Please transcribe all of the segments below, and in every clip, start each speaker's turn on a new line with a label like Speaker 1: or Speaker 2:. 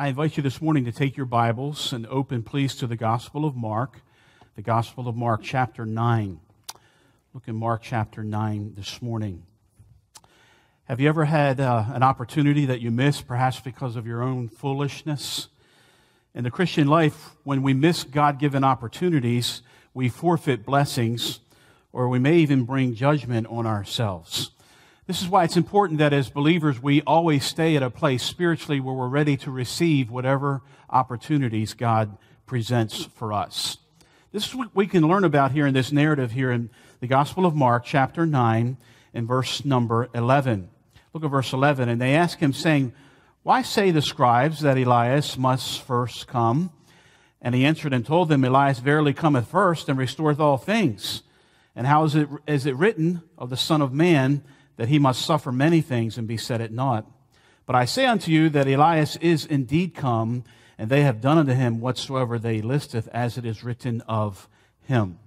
Speaker 1: I invite you this morning to take your Bibles and open, please, to the Gospel of Mark, the Gospel of Mark, chapter 9. Look in Mark chapter 9 this morning. Have you ever had uh, an opportunity that you missed, perhaps because of your own foolishness? In the Christian life, when we miss God given opportunities, we forfeit blessings, or we may even bring judgment on ourselves. This is why it's important that as believers, we always stay at a place spiritually where we're ready to receive whatever opportunities God presents for us. This is what we can learn about here in this narrative here in the Gospel of Mark, chapter 9, and verse number 11. Look at verse 11. And they ask him, saying, Why say the scribes that Elias must first come? And he answered and told them, Elias verily cometh first and restoreth all things. And how is it, is it written of the Son of Man? That he must suffer many things and be set at naught. But I say unto you that Elias is indeed come, and they have done unto him whatsoever they listeth, as it is written of him.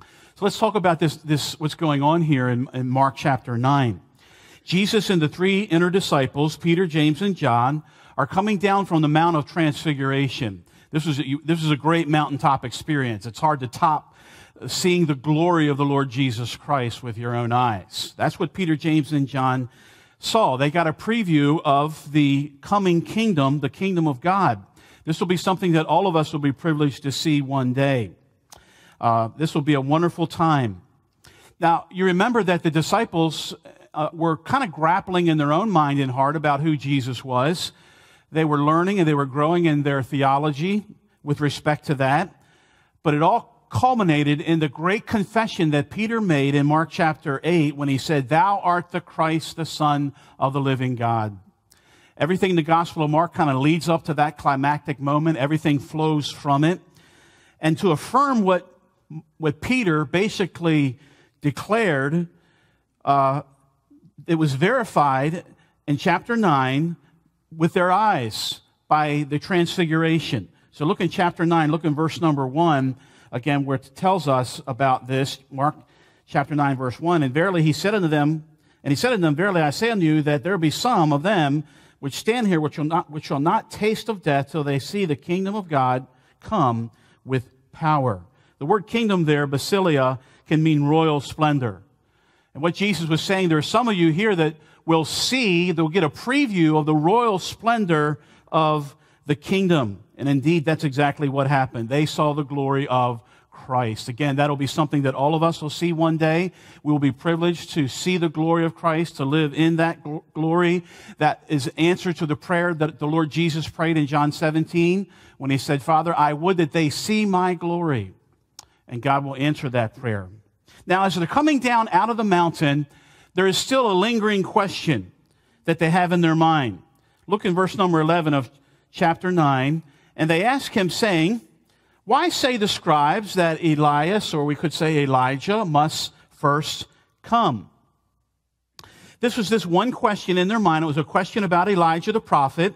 Speaker 1: So let's talk about this, this what's going on here in, in Mark chapter 9. Jesus and the three inner disciples, Peter, James, and John, are coming down from the Mount of Transfiguration. This was, this is a great mountaintop experience. It's hard to top seeing the glory of the Lord Jesus Christ with your own eyes. That's what Peter, James, and John saw. They got a preview of the coming kingdom, the kingdom of God. This will be something that all of us will be privileged to see one day. Uh, this will be a wonderful time. Now, you remember that the disciples uh, were kind of grappling in their own mind and heart about who Jesus was. They were learning and they were growing in their theology with respect to that. But it all culminated in the great confession that Peter made in Mark chapter 8 when he said, Thou art the Christ, the Son of the living God. Everything in the Gospel of Mark kind of leads up to that climactic moment. Everything flows from it. And to affirm what, what Peter basically declared, uh, it was verified in chapter 9 with their eyes by the transfiguration. So look in chapter 9, look in verse number 1 again, where it tells us about this, Mark chapter 9, verse 1. And verily he said unto them, and he said unto them, Verily I say unto you that there be some of them which stand here which shall not, which shall not taste of death till they see the kingdom of God come with power. The word kingdom there, basileia, can mean royal splendor. And what Jesus was saying, there are some of you here that will see, they'll get a preview of the royal splendor of the kingdom. And indeed, that's exactly what happened. They saw the glory of Christ. Again, that'll be something that all of us will see one day. We will be privileged to see the glory of Christ, to live in that gl- glory. That is answer to the prayer that the Lord Jesus prayed in John 17 when he said, Father, I would that they see my glory. And God will answer that prayer. Now, as they're coming down out of the mountain, there is still a lingering question that they have in their mind. Look in verse number 11 of chapter 9. And they ask him, saying, Why say the scribes that Elias, or we could say Elijah, must first come? This was this one question in their mind. It was a question about Elijah the prophet.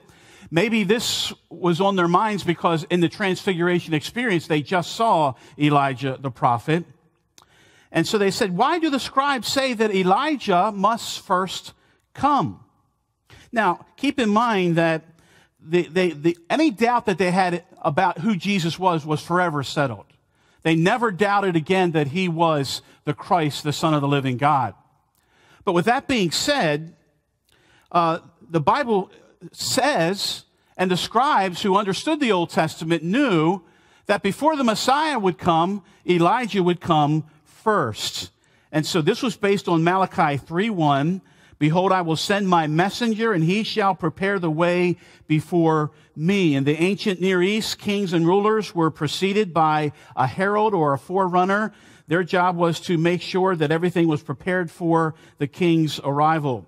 Speaker 1: Maybe this was on their minds because in the transfiguration experience, they just saw Elijah the prophet. And so they said, Why do the scribes say that Elijah must first come? Now, keep in mind that the, they, the, any doubt that they had about who Jesus was was forever settled. They never doubted again that he was the Christ, the Son of the living God. But with that being said, uh, the Bible says, and the scribes who understood the Old Testament knew that before the Messiah would come, Elijah would come first. And so this was based on Malachi 3:1 Behold, I will send my messenger, and he shall prepare the way before me. In the ancient Near East, kings and rulers were preceded by a herald or a forerunner. Their job was to make sure that everything was prepared for the king's arrival.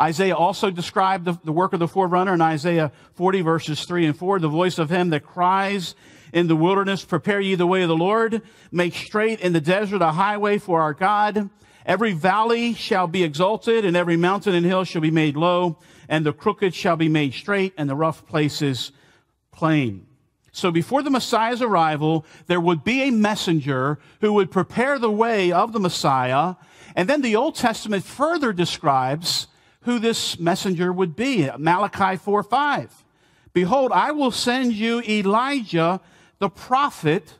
Speaker 1: Isaiah also described the, the, work of the forerunner in Isaiah 40 verses 3 and 4. The voice of him that cries in the wilderness, prepare ye the way of the Lord, make straight in the desert a highway for our God. Every valley shall be exalted, and every mountain and hill shall be made low, and the crooked shall be made straight, and the rough places plain. So before the Messiah's arrival, there would be a messenger who would prepare the way of the Messiah. And then the Old Testament further describes who this messenger would be. Malachi 4 5. Behold, I will send you Elijah the prophet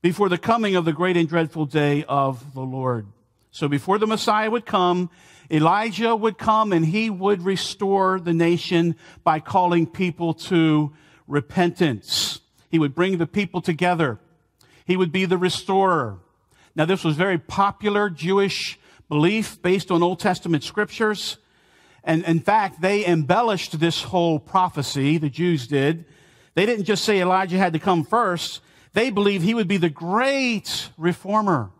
Speaker 1: before the coming of the great and dreadful day of the Lord. So before the Messiah would come, Elijah would come and he would restore the nation by calling people to repentance. He would bring the people together. He would be the restorer. Now, this was very popular Jewish belief based on Old Testament scriptures. And in fact, they embellished this whole prophecy, the Jews did. They didn't just say Elijah had to come first. They believed he would be the great reformer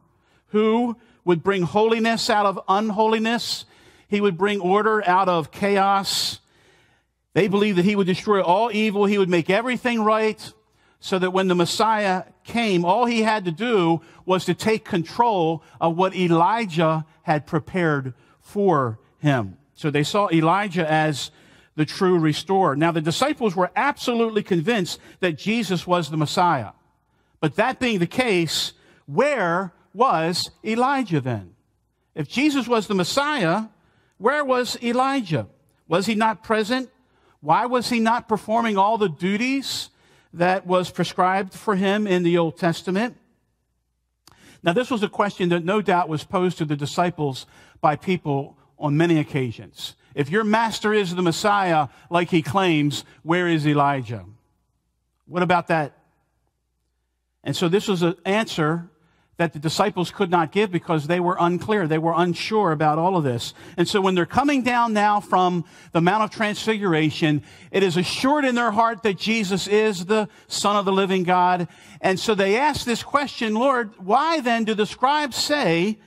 Speaker 1: who would bring holiness out of unholiness. He would bring order out of chaos. They believed that he would destroy all evil. He would make everything right so that when the Messiah came, all he had to do was to take control of what Elijah had prepared for him. So they saw Elijah as the true restorer. Now, the disciples were absolutely convinced that Jesus was the Messiah. But that being the case, where was Elijah then? If Jesus was the Messiah, where was Elijah? Was he not present? Why was he not performing all the duties that was prescribed for him in the Old Testament? Now, this was a question that no doubt was posed to the disciples by people on many occasions. If your master is the Messiah, like he claims, where is Elijah? What about that? And so this was an answer that the disciples could not give because they were unclear. They were unsure about all of this. And so when they're coming down now from the Mount of Transfiguration, it is assured in their heart that Jesus is the Son of the living God. And so they ask this question, Lord, why then do the scribes say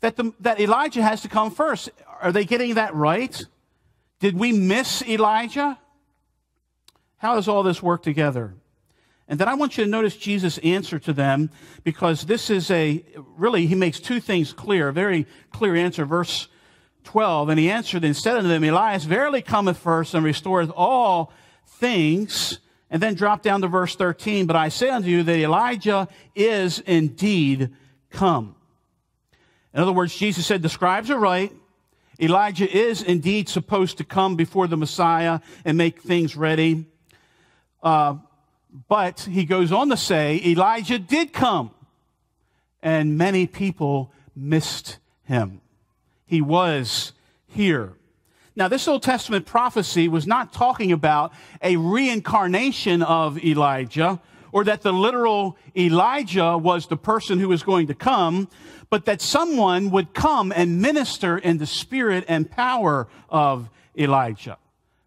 Speaker 1: that, the, that Elijah has to come first? Are they getting that right? Did we miss Elijah? How does all this work together? And then I want you to notice Jesus' answer to them because this is a, really, he makes two things clear, a very clear answer. Verse 12, and he answered and said unto them, Elias verily cometh first and restoreth all things. And then drop down to verse 13, but I say unto you that Elijah is indeed come. In other words, Jesus said, the scribes are right. Elijah is indeed supposed to come before the Messiah and make things ready. Uh, but he goes on to say, Elijah did come, and many people missed him. He was here. Now, this Old Testament prophecy was not talking about a reincarnation of Elijah or that the literal Elijah was the person who was going to come, but that someone would come and minister in the spirit and power of Elijah.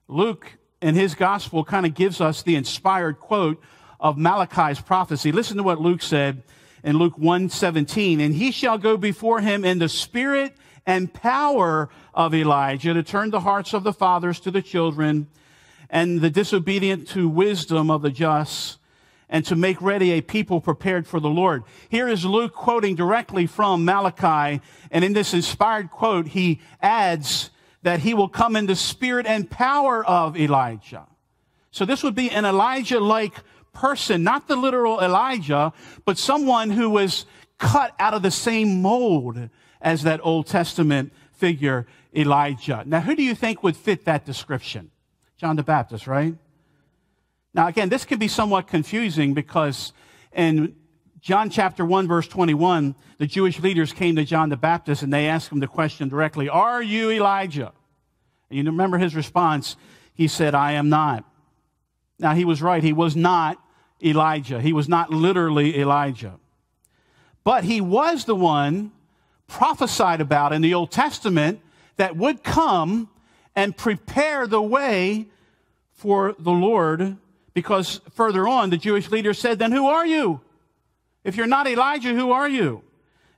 Speaker 1: Luke in his gospel kind of gives us the inspired quote of Malachi's prophecy. Listen to what Luke said in Luke 1:17, and he shall go before him in the spirit and power of Elijah to turn the hearts of the fathers to the children and the disobedient to wisdom of the just and to make ready a people prepared for the Lord. Here is Luke quoting directly from Malachi, and in this inspired quote, he adds that he will come in the spirit and power of Elijah. So this would be an Elijah like person, not the literal Elijah, but someone who was cut out of the same mold as that Old Testament figure, Elijah. Now, who do you think would fit that description? John the Baptist, right? Now, again, this can be somewhat confusing because in John chapter 1, verse 21, the Jewish leaders came to John the Baptist and they asked him the question directly Are you Elijah? And you remember his response. He said, I am not. Now, he was right. He was not Elijah. He was not literally Elijah. But he was the one prophesied about in the Old Testament that would come and prepare the way for the Lord. Because further on, the Jewish leader said, Then who are you? If you're not Elijah, who are you?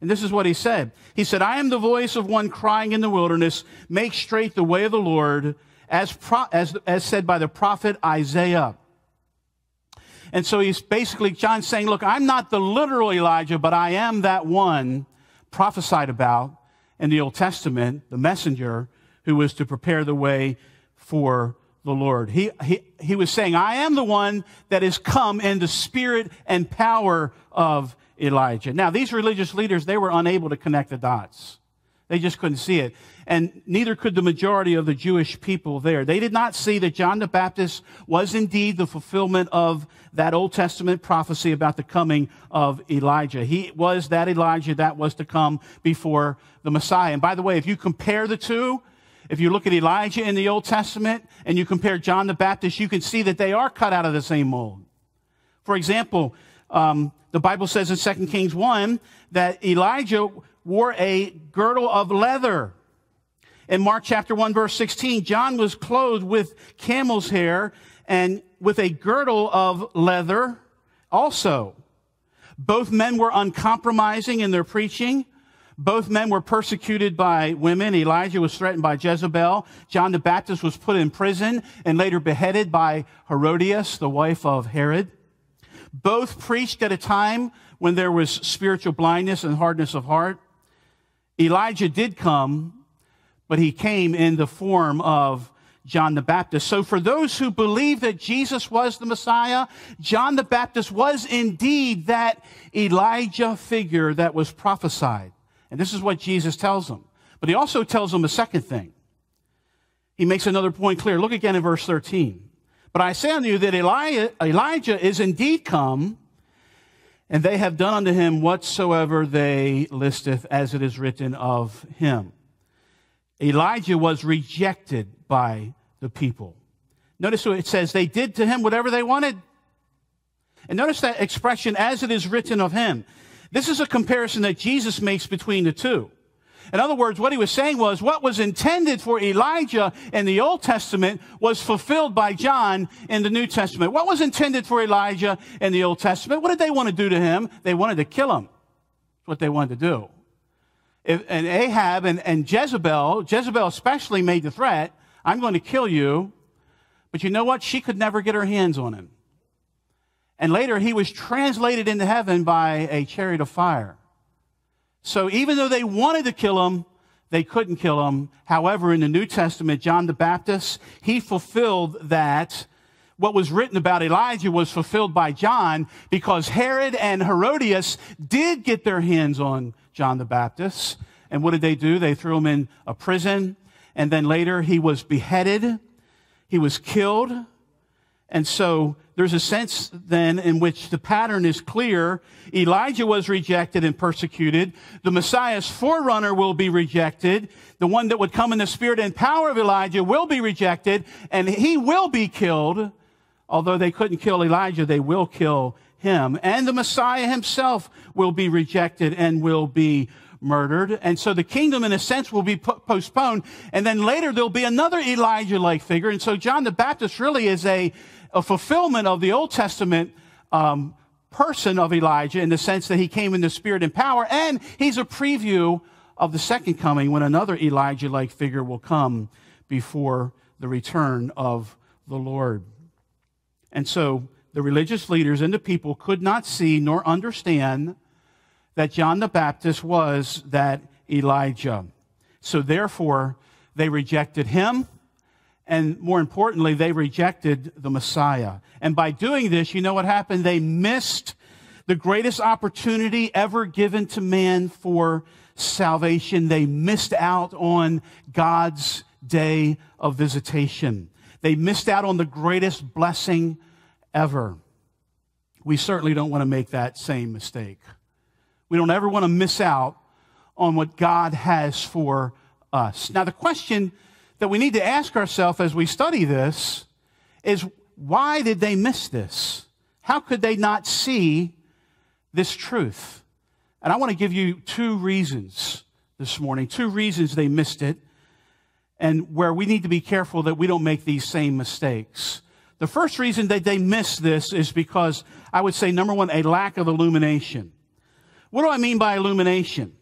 Speaker 1: And this is what he said. He said, I am the voice of one crying in the wilderness, make straight the way of the Lord, as, pro- as, as said by the prophet Isaiah. And so he's basically, John's saying, look, I'm not the literal Elijah, but I am that one prophesied about in the Old Testament, the messenger who was to prepare the way for the Lord. He, he, he was saying, I am the one that is come in the spirit and power of Elijah. Now, these religious leaders, they were unable to connect the dots. They just couldn't see it. And neither could the majority of the Jewish people there. They did not see that John the Baptist was indeed the fulfillment of that Old Testament prophecy about the coming of Elijah. He was that Elijah that was to come before the Messiah. And by the way, if you compare the two, if you look at Elijah in the Old Testament and you compare John the Baptist, you can see that they are cut out of the same mold. For example, um, the Bible says in 2 Kings 1 that Elijah wore a girdle of leather. In Mark chapter 1 verse 16, John was clothed with camel's hair and with a girdle of leather also. Both men were uncompromising in their preaching. Both men were persecuted by women. Elijah was threatened by Jezebel. John the Baptist was put in prison and later beheaded by Herodias, the wife of Herod. Both preached at a time when there was spiritual blindness and hardness of heart. Elijah did come, but he came in the form of John the Baptist. So for those who believe that Jesus was the Messiah, John the Baptist was indeed that Elijah figure that was prophesied. And this is what Jesus tells them. But he also tells them a second thing. He makes another point clear. Look again in verse 13. But I say unto you that Elijah is indeed come, and they have done unto him whatsoever they listeth, as it is written of him. Elijah was rejected by the people. Notice what it says they did to him whatever they wanted. And notice that expression, as it is written of him. This is a comparison that Jesus makes between the two. In other words, what he was saying was what was intended for Elijah in the Old Testament was fulfilled by John in the New Testament. What was intended for Elijah in the Old Testament? What did they want to do to him? They wanted to kill him. That's what they wanted to do. If, and Ahab and, and Jezebel, Jezebel especially made the threat, I'm going to kill you. But you know what? She could never get her hands on him. And later he was translated into heaven by a chariot of fire. So even though they wanted to kill him, they couldn't kill him. However, in the New Testament, John the Baptist, he fulfilled that. What was written about Elijah was fulfilled by John because Herod and Herodias did get their hands on John the Baptist. And what did they do? They threw him in a prison. And then later he was beheaded. He was killed. And so there's a sense then in which the pattern is clear. Elijah was rejected and persecuted. The Messiah's forerunner will be rejected. The one that would come in the spirit and power of Elijah will be rejected and he will be killed. Although they couldn't kill Elijah, they will kill him. And the Messiah himself will be rejected and will be murdered. And so the kingdom, in a sense, will be postponed. And then later there'll be another Elijah-like figure. And so John the Baptist really is a, a fulfillment of the Old Testament um, person of Elijah in the sense that he came in the spirit and power, and he's a preview of the second coming when another Elijah like figure will come before the return of the Lord. And so the religious leaders and the people could not see nor understand that John the Baptist was that Elijah. So therefore, they rejected him and more importantly, they rejected the Messiah. And by doing this, you know what happened? They missed the greatest opportunity ever given to man for salvation. They missed out on God's day of visitation. They missed out on the greatest blessing ever. We certainly don't want to make that same mistake. We don't ever want to miss out on what God has for us. Now, the question that we need to ask ourselves as we study this is why did they miss this? How could they not see this truth? And I want to give you two reasons this morning, two reasons they missed it, and where we need to be careful that we don't make these same mistakes. The first reason that they missed this is because I would say, number one, a lack of illumination. What do I mean by illumination?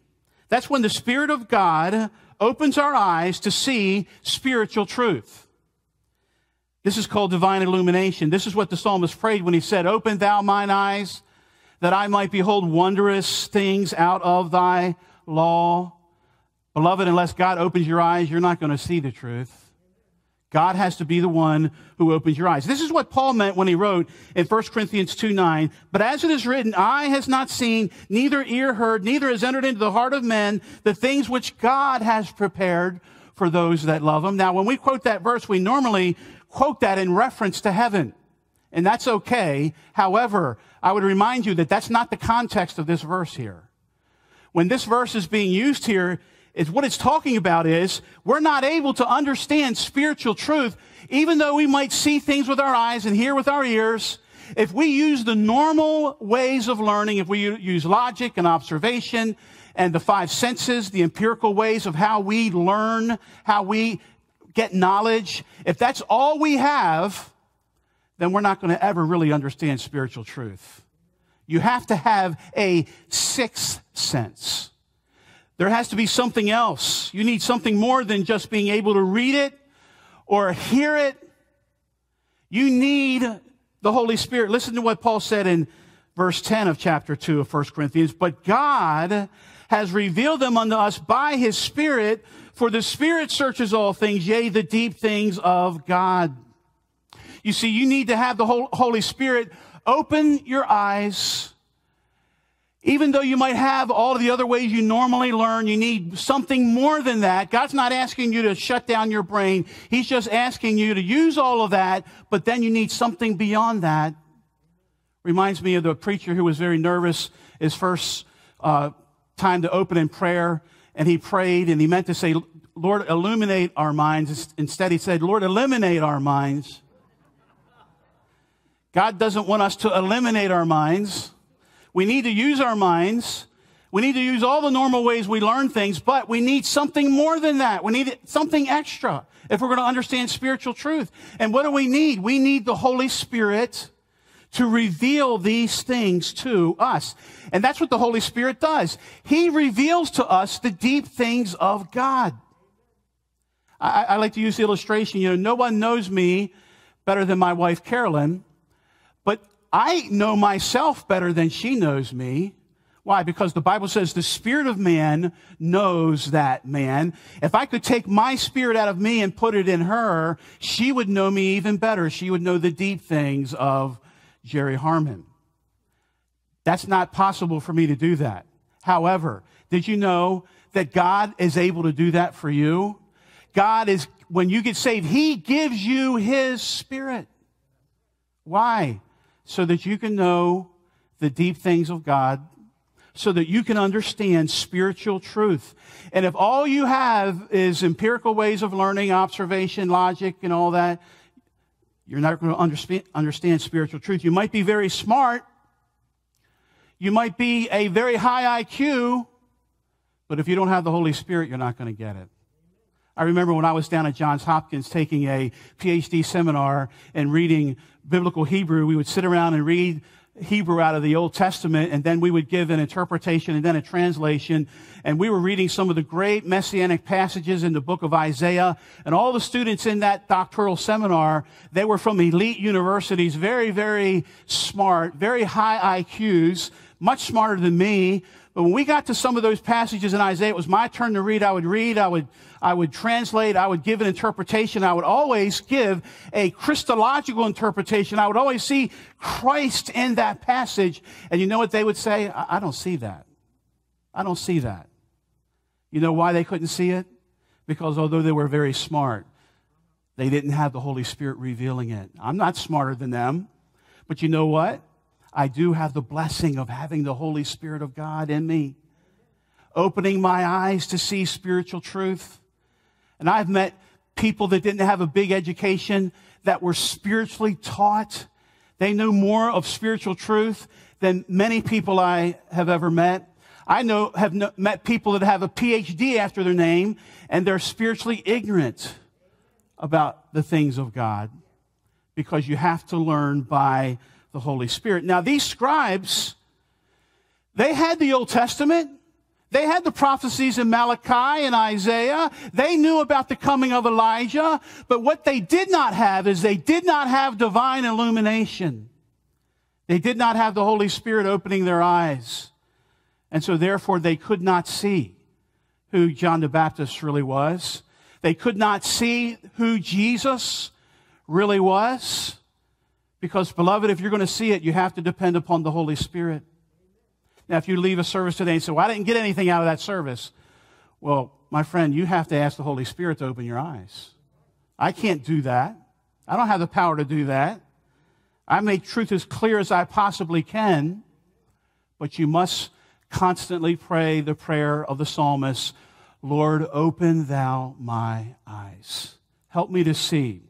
Speaker 1: That's when the Spirit of God opens our eyes to see spiritual truth. This is called divine illumination. This is what the psalmist prayed when he said, Open thou mine eyes that I might behold wondrous things out of thy law. Beloved, unless God opens your eyes, you're not going to see the truth. God has to be the one who opens your eyes. This is what Paul meant when he wrote in 1 Corinthians 2 9. But as it is written, eye has not seen, neither ear heard, neither has entered into the heart of men the things which God has prepared for those that love him. Now, when we quote that verse, we normally quote that in reference to heaven. And that's okay. However, I would remind you that that's not the context of this verse here. When this verse is being used here, is what it's talking about is we're not able to understand spiritual truth, even though we might see things with our eyes and hear with our ears. If we use the normal ways of learning, if we use logic and observation and the five senses, the empirical ways of how we learn, how we get knowledge, if that's all we have, then we're not going to ever really understand spiritual truth. You have to have a sixth sense. There has to be something else. You need something more than just being able to read it or hear it. You need the Holy Spirit. Listen to what Paul said in verse 10 of chapter 2 of 1 Corinthians. But God has revealed them unto us by his Spirit, for the Spirit searches all things, yea, the deep things of God. You see, you need to have the Holy Spirit open your eyes even though you might have all of the other ways you normally learn, you need something more than that. God's not asking you to shut down your brain. He's just asking you to use all of that, but then you need something beyond that. Reminds me of the preacher who was very nervous his first uh, time to open in prayer, and he prayed and he meant to say, Lord, illuminate our minds. Instead, he said, Lord, eliminate our minds. God doesn't want us to eliminate our minds. We need to use our minds. We need to use all the normal ways we learn things, but we need something more than that. We need something extra if we're going to understand spiritual truth. And what do we need? We need the Holy Spirit to reveal these things to us. And that's what the Holy Spirit does. He reveals to us the deep things of God. I, I like to use the illustration, you know, no one knows me better than my wife, Carolyn, I know myself better than she knows me. Why? Because the Bible says the spirit of man knows that man. If I could take my spirit out of me and put it in her, she would know me even better. She would know the deep things of Jerry Harmon. That's not possible for me to do that. However, did you know that God is able to do that for you? God is, when you get saved, He gives you His Spirit. Why? So that you can know the deep things of God, so that you can understand spiritual truth. And if all you have is empirical ways of learning, observation, logic, and all that, you're not going to understand, spiritual truth. You might be very smart. You might be a very high IQ, but if you don't have the Holy Spirit, you're not going to get it. I remember when I was down at Johns Hopkins taking a PhD seminar and reading biblical Hebrew, we would sit around and read Hebrew out of the Old Testament, and then we would give an interpretation and then a translation. And we were reading some of the great messianic passages in the book of Isaiah. And all the students in that doctoral seminar, they were from elite universities, very, very smart, very high IQs, much smarter than me. But when we got to some of those passages in Isaiah, it was my turn to read. I would read, I would, I would translate, I would give an interpretation. I would always give a Christological interpretation. I would always see Christ in that passage. And you know what they would say? I, I don't see that. I don't see that. You know why they couldn't see it? Because although they were very smart, they didn't have the Holy Spirit revealing it. I'm not smarter than them. But you know what? I do have the blessing of having the Holy Spirit of God in me, opening my eyes to see spiritual truth. And I've met people that didn't have a big education that were spiritually taught. They knew more of spiritual truth than many people I have ever met. I know, have no, met people that have a PhD after their name and they're spiritually ignorant about the things of God because you have to learn by the Holy Spirit. Now, these scribes, they had the Old Testament. They had the prophecies in Malachi and Isaiah. They knew about the coming of Elijah. But what they did not have is they did not have divine illumination. They did not have the Holy Spirit opening their eyes. And so therefore they could not see who John the Baptist really was. They could not see who Jesus really was. Because, beloved, if you're going to see it, you have to depend upon the Holy Spirit. Now, if you leave a service today and say, Well, I didn't get anything out of that service, well, my friend, you have to ask the Holy Spirit to open your eyes. I can't do that. I don't have the power to do that. I make truth as clear as I possibly can, but you must constantly pray the prayer of the psalmist Lord, open thou my eyes. Help me to see.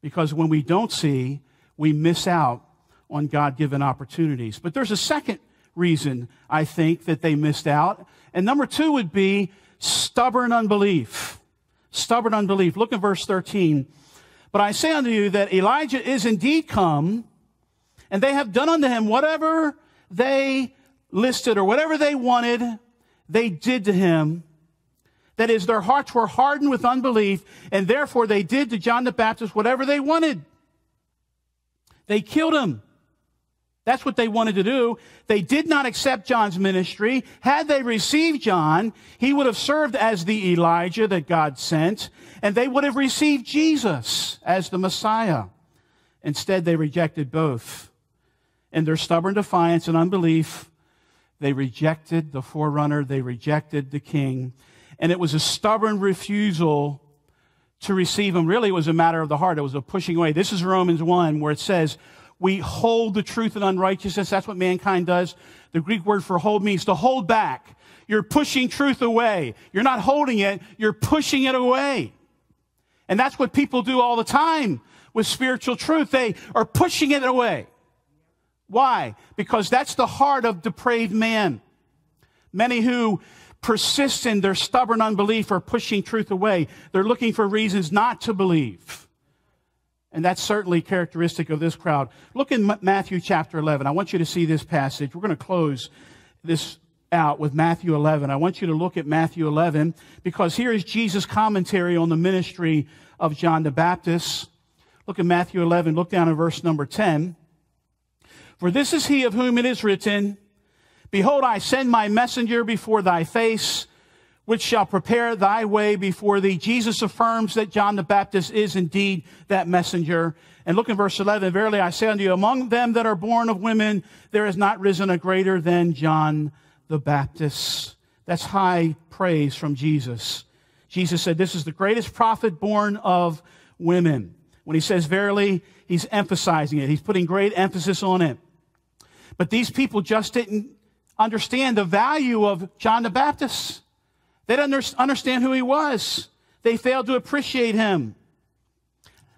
Speaker 1: Because when we don't see, we miss out on God given opportunities. But there's a second reason I think that they missed out. And number two would be stubborn unbelief. Stubborn unbelief. Look at verse 13. But I say unto you that Elijah is indeed come, and they have done unto him whatever they listed or whatever they wanted, they did to him. That is, their hearts were hardened with unbelief, and therefore they did to John the Baptist whatever they wanted. They killed him. That's what they wanted to do. They did not accept John's ministry. Had they received John, he would have served as the Elijah that God sent, and they would have received Jesus as the Messiah. Instead, they rejected both. In their stubborn defiance and unbelief, they rejected the forerunner, they rejected the king, and it was a stubborn refusal to receive him. Really, was a matter of the heart. It was a pushing away. This is Romans 1, where it says, we hold the truth in unrighteousness. That's what mankind does. The Greek word for hold means to hold back. You're pushing truth away. You're not holding it, you're pushing it away. And that's what people do all the time with spiritual truth. They are pushing it away. Why? Because that's the heart of depraved man. Many who persist in their stubborn unbelief or pushing truth away. They're looking for reasons not to believe. And that's certainly characteristic of this crowd. Look in Matthew chapter 11. I want you to see this passage. We're going to close this out with Matthew 11. I want you to look at Matthew 11 because here is Jesus' commentary on the ministry of John the Baptist. Look at Matthew 11. Look down at verse number 10. For this is he of whom it is written, Behold, I send my messenger before thy face which shall prepare thy way before thee. Jesus affirms that John the Baptist is indeed that messenger. And look in verse 11. Verily I say unto you, among them that are born of women, there is not risen a greater than John the Baptist. That's high praise from Jesus. Jesus said, this is the greatest prophet born of women. When he says verily, he's emphasizing it. He's putting great emphasis on it. But these people just didn't understand the value of John the Baptist. They didn't understand who he was. They failed to appreciate him.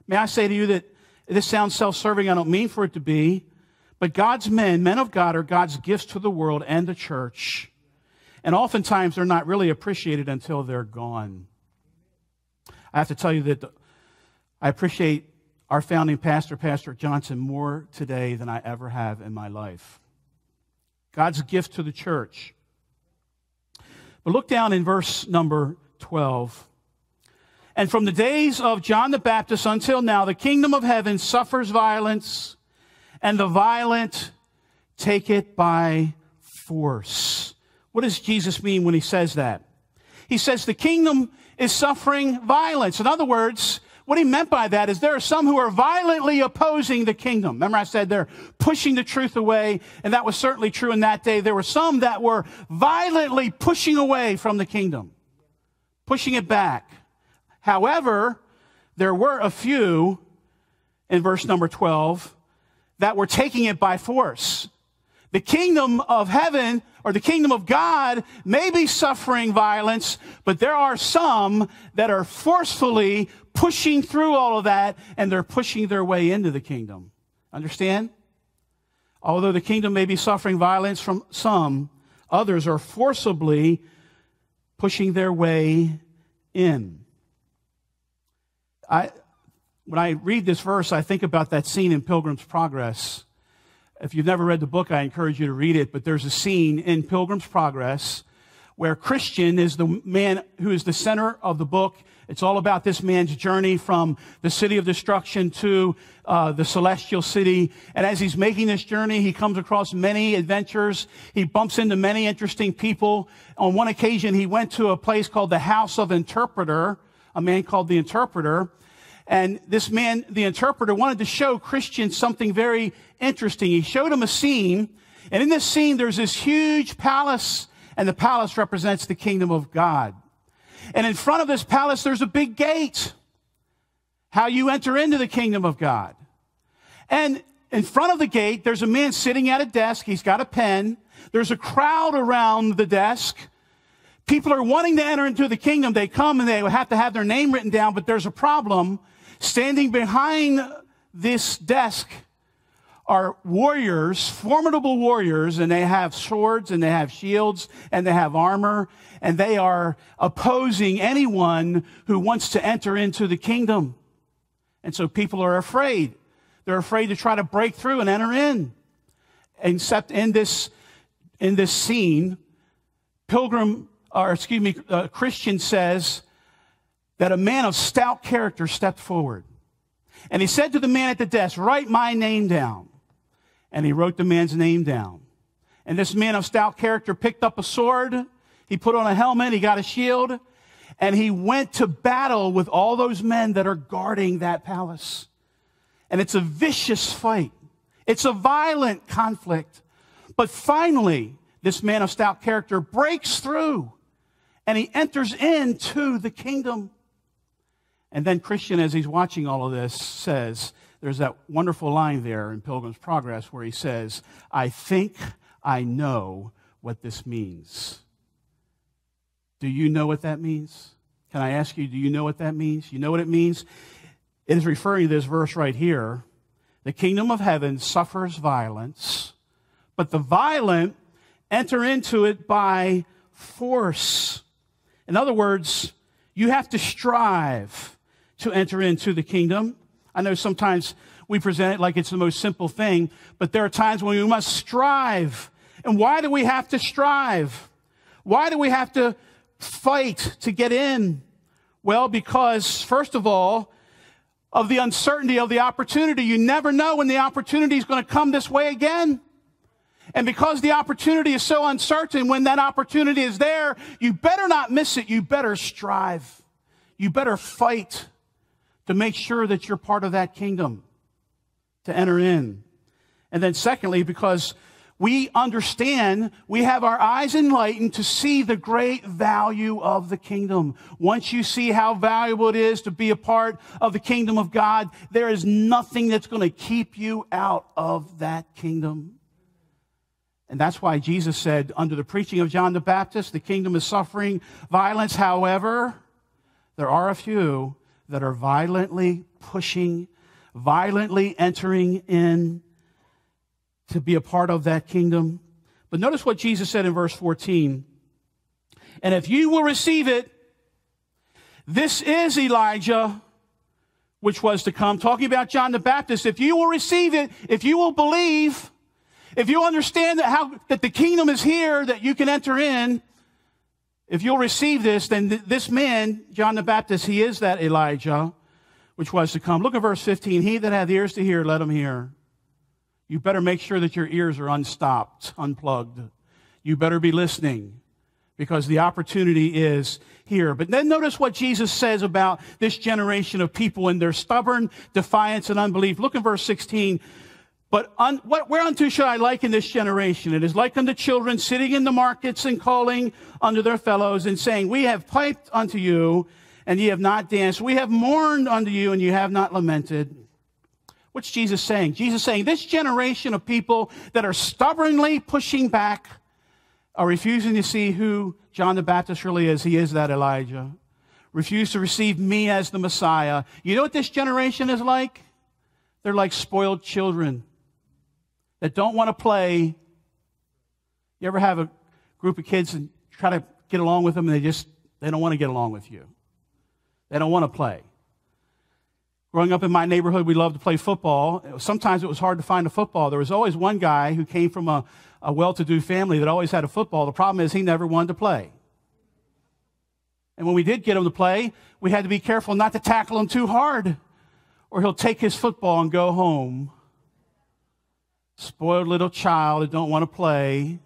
Speaker 1: May I say to you that this sounds self serving. I don't mean for it to be. But God's men, men of God, are God's gifts to the world and the church. And oftentimes they're not really appreciated until they're gone. I have to tell you that I appreciate our founding pastor, Pastor Johnson, more today than I ever have in my life. God's gift to the church. But look down in verse number 12. And from the days of John the Baptist until now, the kingdom of heaven suffers violence, and the violent take it by force. What does Jesus mean when he says that? He says the kingdom is suffering violence. In other words, what he meant by that is there are some who are violently opposing the kingdom. Remember, I said they're pushing the truth away, and that was certainly true in that day. There were some that were violently pushing away from the kingdom, pushing it back. However, there were a few in verse number 12 that were taking it by force. The kingdom of heaven or the kingdom of God may be suffering violence, but there are some that are forcefully pushing through all of that and they're pushing their way into the kingdom. Understand? Although the kingdom may be suffering violence from some, others are forcibly pushing their way in. I, when I read this verse, I think about that scene in Pilgrim's Progress if you've never read the book, I encourage you to read it. But there's a scene in Pilgrim's Progress where Christian is the man who is the center of the book. It's all about this man's journey from the city of destruction to uh, the celestial city. And as he's making this journey, he comes across many adventures. He bumps into many interesting people. On one occasion, he went to a place called the House of Interpreter a man called the interpreter. And this man, the interpreter, wanted to show Christians something very interesting. He showed him a scene. And in this scene, there's this huge palace, and the palace represents the kingdom of God. And in front of this palace, there's a big gate. How you enter into the kingdom of God. And in front of the gate, there's a man sitting at a desk. He's got a pen. There's a crowd around the desk. People are wanting to enter into the kingdom. They come and they have to have their name written down, but there's a problem. Standing behind this desk are warriors, formidable warriors, and they have swords and they have shields and they have armor, and they are opposing anyone who wants to enter into the kingdom. And so people are afraid. They're afraid to try to break through and enter in. Except in this, in this scene, Pilgrim, or excuse me, uh, Christian says that a man of stout character stepped forward. And he said to the man at the desk, write my name down. And he wrote the man's name down. And this man of stout character picked up a sword. He put on a helmet. He got a shield. And he went to battle with all those men that are guarding that palace. And it's a vicious fight. It's a violent conflict. But finally, this man of stout character breaks through and he enters into the kingdom. And then Christian, as he's watching all of this, says, there's that wonderful line there in Pilgrim's Progress where he says, I think I know what this means. Do you know what that means? Can I ask you, do you know what that means? You know what it means? It is referring to this verse right here. The kingdom of heaven suffers violence, but the violent enter into it by force. In other words, you have to strive to enter into the kingdom. I know sometimes we present it like it's the most simple thing, but there are times when we must strive. And why do we have to strive? Why do we have to fight to get in? Well, because first of all, of the uncertainty of the opportunity. You never know when the opportunity is going to come this way again. And because the opportunity is so uncertain, when that opportunity is there, you better not miss it. You better strive. You better fight to make sure that you're part of that kingdom to enter in. And then secondly, because we understand, we have our eyes enlightened to see the great value of the kingdom. Once you see how valuable it is to be a part of the kingdom of God, there is nothing that's going to keep you out of that kingdom. And that's why Jesus said, under the preaching of John the Baptist, the kingdom is suffering violence. However, there are a few that are violently pushing, violently entering in to be a part of that kingdom. But notice what Jesus said in verse 14. And if you will receive it, this is Elijah, which was to come. Talking about John the Baptist. If you will receive it, if you will believe, if you understand that how, that the kingdom is here, that you can enter in, if you'll receive this, then th- this man, John the Baptist, he is that Elijah, which was to come. Look at verse 15. He that hath ears to hear, let him hear you better make sure that your ears are unstopped, unplugged. You better be listening because the opportunity is here. But then notice what Jesus says about this generation of people and their stubborn defiance and unbelief. Look at verse 16. But un, what, whereunto should I liken this generation? It is like unto children sitting in the markets and calling unto their fellows and saying, We have piped unto you, and ye have not danced. We have mourned unto you, and you have not lamented. What's Jesus saying? Jesus saying this generation of people that are stubbornly pushing back are refusing to see who John the Baptist really is. He is that Elijah. Refuse to receive me as the Messiah. You know what this generation is like? They're like spoiled children that don't want to play. You ever have a group of kids and try to get along with them and they just they don't want to get along with you. They don't want to play. Growing up in my neighborhood, we loved to play football. Sometimes it was hard to find a football. There was always one guy who came from a, a well to do family that always had a football. The problem is he never wanted to play. And when we did get him to play, we had to be careful not to tackle him too hard, or he'll take his football and go home. Spoiled little child that don't want to play.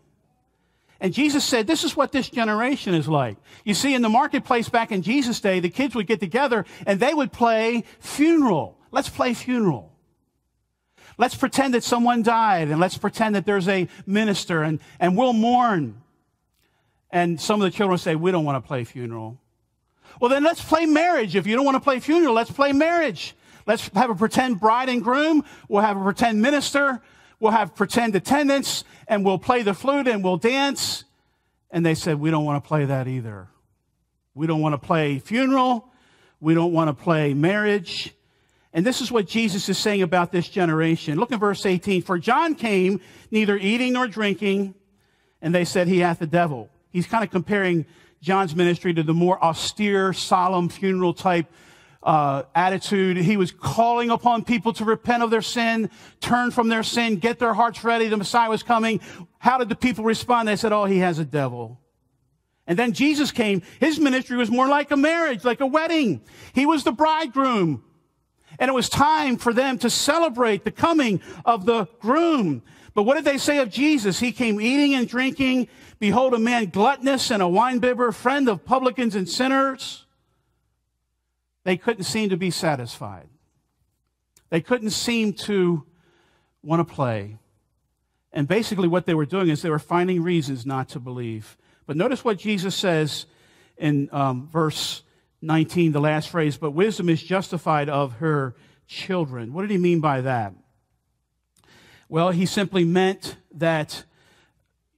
Speaker 1: And Jesus said, This is what this generation is like. You see, in the marketplace back in Jesus' day, the kids would get together and they would play funeral. Let's play funeral. Let's pretend that someone died and let's pretend that there's a minister and, and we'll mourn. And some of the children say, We don't want to play funeral. Well, then let's play marriage. If you don't want to play funeral, let's play marriage. Let's have a pretend bride and groom. We'll have a pretend minister. We'll have pretend attendants and we'll play the flute and we'll dance. And they said, We don't want to play that either. We don't want to play funeral. We don't want to play marriage. And this is what Jesus is saying about this generation. Look at verse 18. For John came neither eating nor drinking, and they said he hath the devil. He's kind of comparing John's ministry to the more austere, solemn funeral type uh, attitude. He was calling upon people to repent of their sin, turn from their sin, get their hearts ready. The Messiah was coming. How did the people respond? They said, Oh, he has a devil. And then Jesus came. His ministry was more like a marriage, like a wedding. He was the bridegroom. And it was time for them to celebrate the coming of the groom. But what did they say of Jesus? He came eating and drinking. Behold, a man gluttonous and a winebibber, friend of publicans and sinners. They couldn't seem to be satisfied. They couldn't seem to want to play. And basically, what they were doing is they were finding reasons not to believe. But notice what Jesus says in um, verse 19, the last phrase, but wisdom is justified of her children. What did he mean by that? Well, he simply meant that,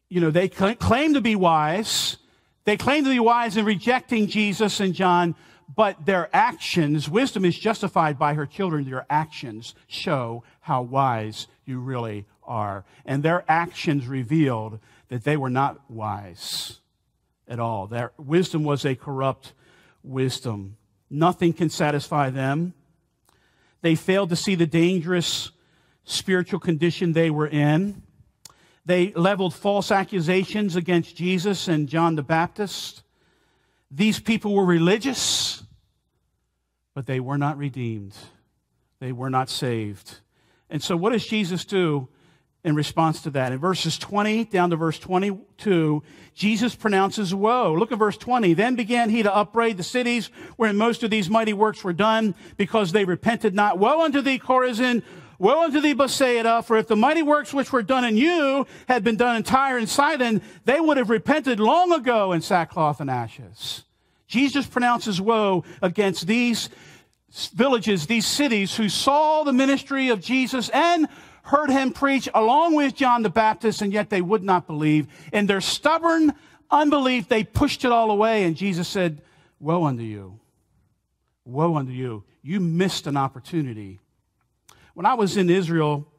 Speaker 1: you know, they claim to be wise. They claim to be wise in rejecting Jesus and John, but their actions, wisdom is justified by her children. Their actions show how wise you really are. And their actions revealed that they were not wise at all. Their wisdom was a corrupt wisdom. Nothing can satisfy them. They failed to see the dangerous spiritual condition they were in. They leveled false accusations against Jesus and John the Baptist. These people were religious, but they were not redeemed. They were not saved. And so, what does Jesus do in response to that? In verses 20 down to verse 22, Jesus pronounces woe. Look at verse 20. Then began he to upbraid the cities wherein most of these mighty works were done because they repented not. Woe unto thee, Chorazin! Woe unto thee, Bethsaida, for if the mighty works which were done in you had been done in Tyre and Sidon, they would have repented long ago in sackcloth and ashes. Jesus pronounces woe against these villages, these cities who saw the ministry of Jesus and heard him preach along with John the Baptist, and yet they would not believe. In their stubborn unbelief, they pushed it all away, and Jesus said, Woe unto you! Woe unto you! You missed an opportunity when I was in Israel,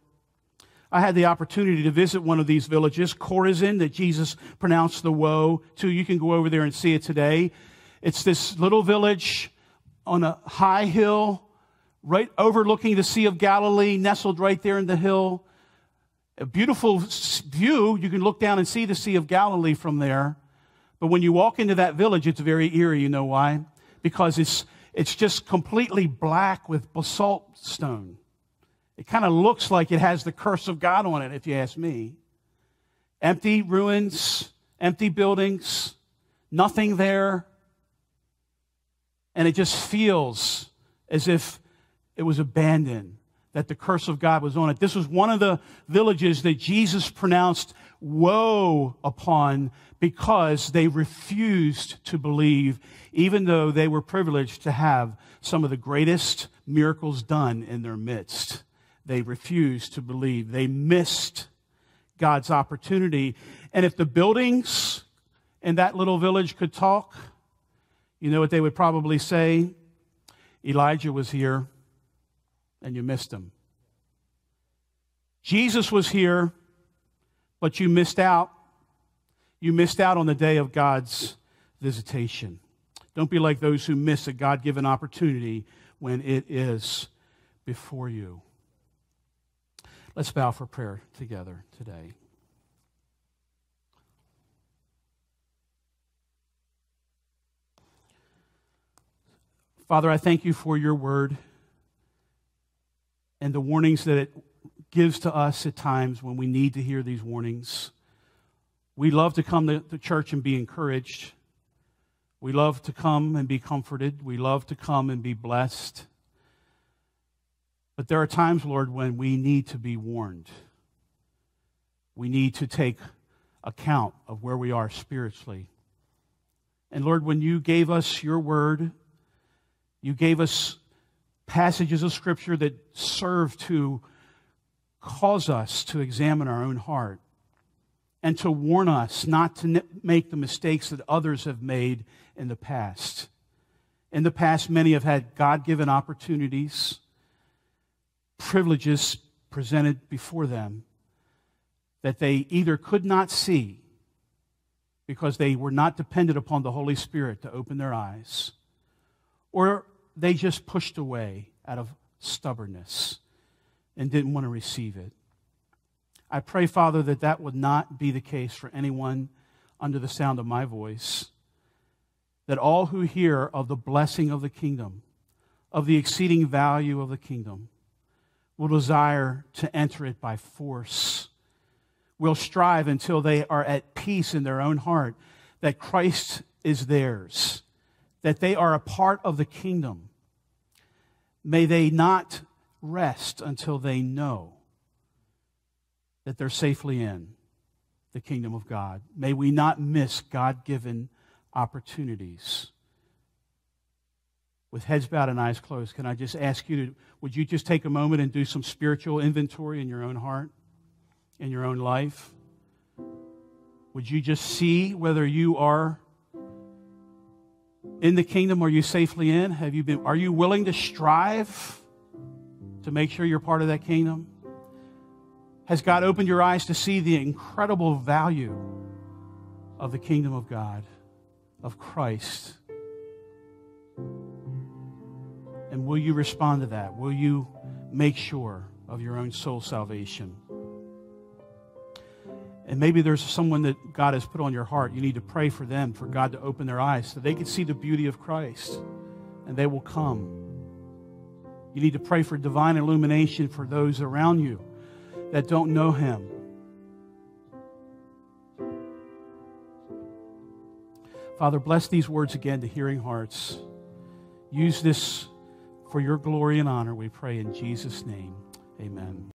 Speaker 1: I had the opportunity to visit one of these villages, Chorazin, that Jesus pronounced the woe to. You can go over there and see it today. It's this little village on a high hill, right overlooking the Sea of Galilee, nestled right there in the hill. A beautiful view. You can look down and see the Sea of Galilee from there. But when you walk into that village, it's very eerie. You know why? Because it's, it's just completely black with basalt stone. It kind of looks like it has the curse of God on it, if you ask me. Empty ruins, empty buildings, nothing there. And it just feels as if it was abandoned, that the curse of God was on it. This was one of the villages that Jesus pronounced woe upon because they refused to believe, even though they were privileged to have some of the greatest miracles done in their midst they refused to believe. They missed God's opportunity. And if the buildings in that little village could talk, you know what they would probably say? Elijah was here and you missed him. Jesus was here, but you missed out. You missed out on the day of God's visitation. Don't be like those who miss a God given opportunity when it is before you. Let's bow for prayer together today. Father, I thank you for your word and the warnings that it gives to us at times when we need to hear these warnings. We love to come to, to church and be encouraged. We love to come and be comforted. We love to come and be blessed. But there are times, Lord, when we need to be warned. We need to take account of where we are spiritually. And Lord, when you gave us your word, you gave us passages of Scripture that serve to cause us to examine our own heart and to warn us not to make the mistakes that others have made in the past. In the past, many have had God given opportunities, privileges presented before them that they either could not see because they were not dependent upon the Holy Spirit to open their eyes, or they just pushed away out of stubbornness and didn't want to receive it. I pray, Father, that that would not be the case for anyone under the sound of my voice. That all who hear of the blessing of the kingdom, of the exceeding value of the kingdom, will desire to enter it by force, will strive until they are at peace in their own heart that Christ is theirs, that they are a part of the kingdom. May they not rest until they know that they're safely in the kingdom of God. May we not miss God given opportunities. With heads bowed and eyes closed, can I just ask you to, would you just take a moment and do some spiritual inventory in your own heart, in your own life? Would you just see whether you are in the kingdom? Are you safely in? Have you been, are you willing to strive to make sure you're part of that kingdom? Has God opened your eyes to see the incredible value of the kingdom of God, of Christ? And will you respond to that? Will you make sure of your own soul salvation? And maybe there's someone that God has put on your heart. You need to pray for them, for God to open their eyes so they can see the beauty of Christ and they will come. You need to pray for divine illumination for those around you that don't know Him. Father, bless these words again to hearing hearts. Use this for your glory and honor, we pray in Jesus' name. Amen.